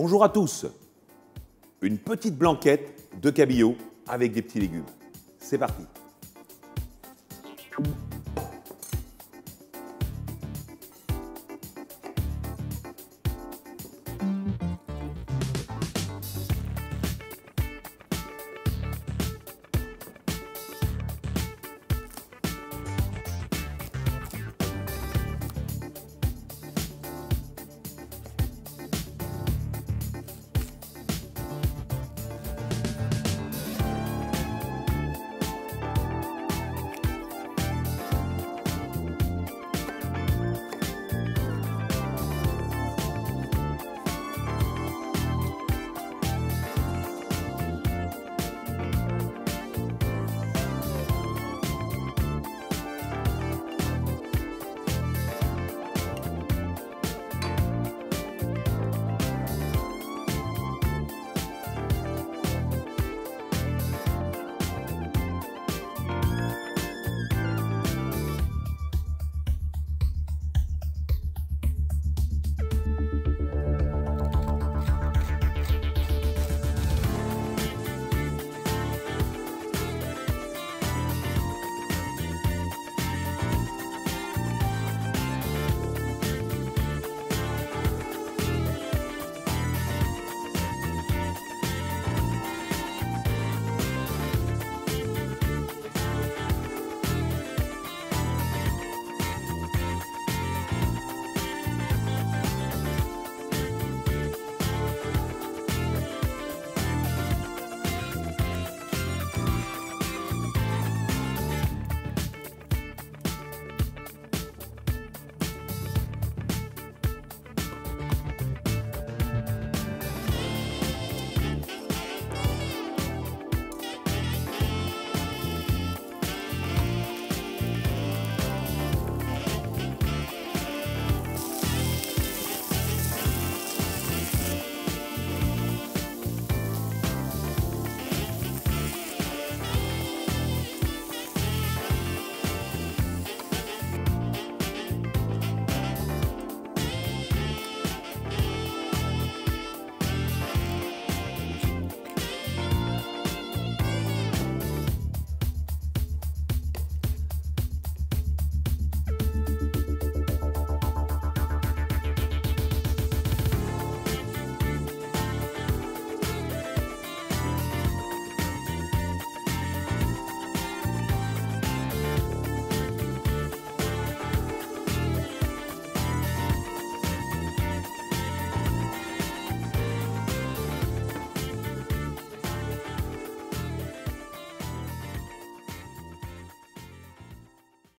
Bonjour à tous. Une petite blanquette de cabillaud avec des petits légumes. C'est parti.